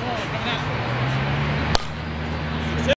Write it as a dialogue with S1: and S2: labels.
S1: Oh,